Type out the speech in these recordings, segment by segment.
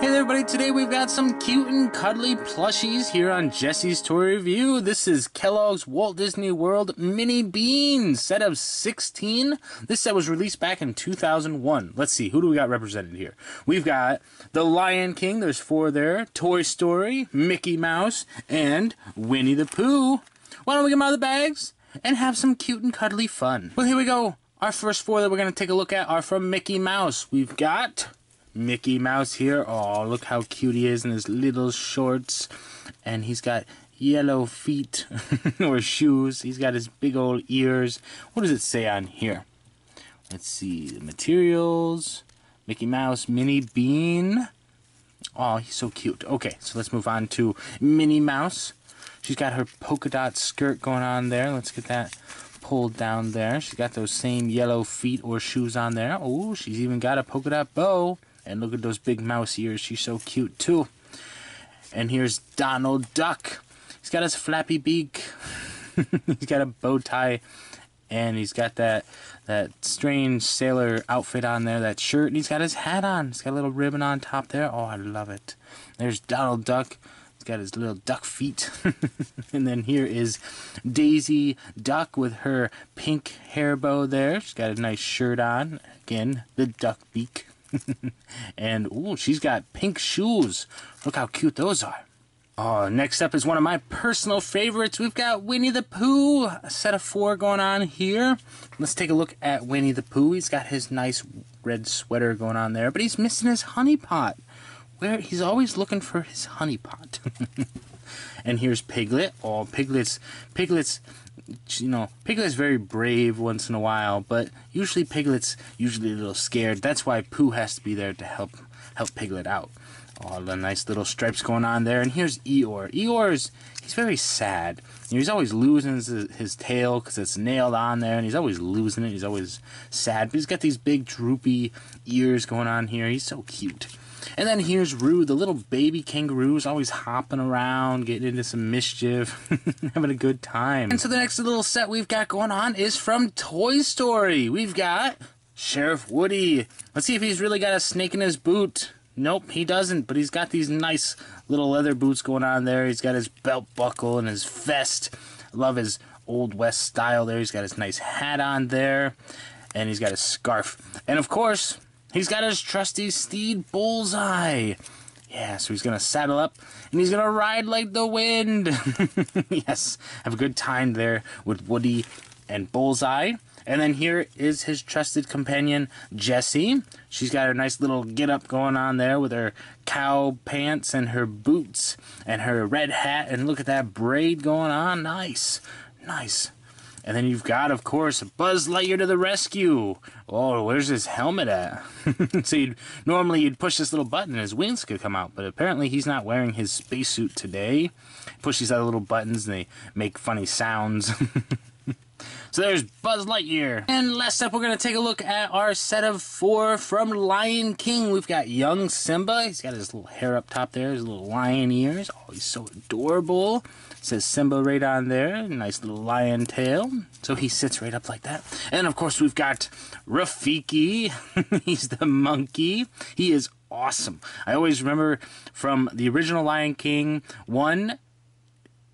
Hey there, everybody. Today we've got some cute and cuddly plushies here on Jesse's Toy Review. This is Kellogg's Walt Disney World Mini Beans, set of 16. This set was released back in 2001. Let's see, who do we got represented here? We've got The Lion King, there's four there, Toy Story, Mickey Mouse, and Winnie the Pooh. Why don't we get them out of the bags and have some cute and cuddly fun? Well, here we go. Our first four that we're going to take a look at are from Mickey Mouse. We've got Mickey Mouse here. Oh, look how cute he is in his little shorts. And he's got yellow feet or shoes. He's got his big old ears. What does it say on here? Let's see. The materials. Mickey Mouse Mini Bean. Oh, he's so cute. Okay, so let's move on to Minnie Mouse. She's got her polka dot skirt going on there. Let's get that pulled down there. She's got those same yellow feet or shoes on there. Oh, she's even got a polka dot bow. And look at those big mouse ears. She's so cute too. And here's Donald Duck. He's got his flappy beak. he's got a bow tie. And he's got that that strange sailor outfit on there, that shirt, and he's got his hat on. He's got a little ribbon on top there. Oh, I love it. There's Donald Duck. He's got his little duck feet. and then here is Daisy Duck with her pink hair bow there. She's got a nice shirt on. Again, the duck beak. and ooh, she's got pink shoes. Look how cute those are. Oh, next up is one of my personal favorites. We've got Winnie the Pooh, a set of four going on here. Let's take a look at Winnie the Pooh. He's got his nice red sweater going on there, but he's missing his honey pot. Where he's always looking for his honey pot. and here's Piglet. Oh, Piglet's Piglet's you know, Piglet's very brave once in a while, but usually Piglet's usually a little scared. That's why Pooh has to be there to help help Piglet out. All the nice little stripes going on there. And here's Eeyore. Eeyore's, he's very sad. You know, he's always losing his, his tail because it's nailed on there, and he's always losing it. He's always sad. But he's got these big droopy ears going on here. He's so cute. And then here's Roo, the little baby kangaroo is always hopping around, getting into some mischief, having a good time. And so the next little set we've got going on is from Toy Story. We've got Sheriff Woody. Let's see if he's really got a snake in his boot. Nope, he doesn't, but he's got these nice little leather boots going on there. He's got his belt buckle and his vest. I love his Old West style there. He's got his nice hat on there, and he's got his scarf. And of course, He's got his trusty steed Bullseye. Yeah, so he's gonna saddle up and he's gonna ride like the wind. yes, have a good time there with Woody and Bullseye. And then here is his trusted companion, Jessie. She's got her nice little get up going on there with her cow pants and her boots and her red hat. And look at that braid going on. Nice. Nice. And then you've got, of course, Buzz Lightyear to the rescue. Oh, where's his helmet at? so you'd, normally you'd push this little button and his wings could come out, but apparently he's not wearing his spacesuit today. Push these other little buttons and they make funny sounds. So there's Buzz Lightyear. And last up, we're going to take a look at our set of four from Lion King. We've got young Simba. He's got his little hair up top there, his little lion ears. Oh, he's so adorable. It says Simba right on there. Nice little lion tail. So he sits right up like that. And of course, we've got Rafiki. he's the monkey. He is awesome. I always remember from the original Lion King one,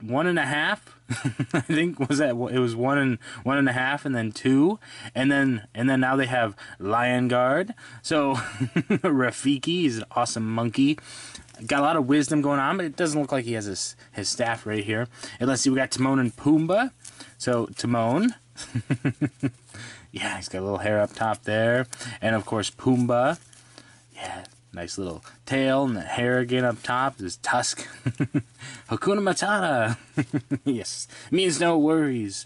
one and a half I think was that it was one and one and a half, and then two, and then and then now they have Lion Guard. So Rafiki is an awesome monkey. Got a lot of wisdom going on, but it doesn't look like he has his his staff right here. And let's see, we got Timon and Pumbaa. So Timon. yeah, he's got a little hair up top there, and of course Pumbaa. Yeah, Nice little tail and the hair again up top. This tusk. Hakuna Matata. yes, means no worries.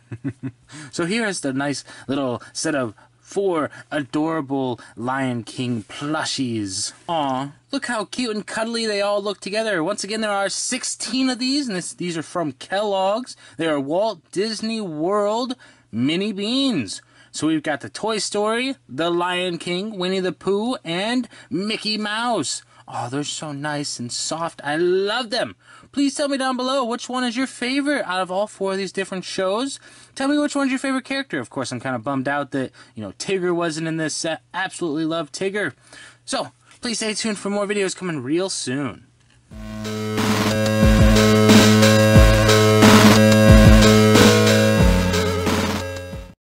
so here is the nice little set of four adorable Lion King plushies. Aw, look how cute and cuddly they all look together. Once again, there are 16 of these, and this, these are from Kellogg's. They are Walt Disney World Mini Beans. So we've got the Toy Story, The Lion King, Winnie the Pooh, and Mickey Mouse. Oh, they're so nice and soft. I love them. Please tell me down below which one is your favorite out of all four of these different shows. Tell me which one's your favorite character. Of course, I'm kind of bummed out that, you know, Tigger wasn't in this set. Absolutely love Tigger. So, Please stay tuned for more videos coming real soon.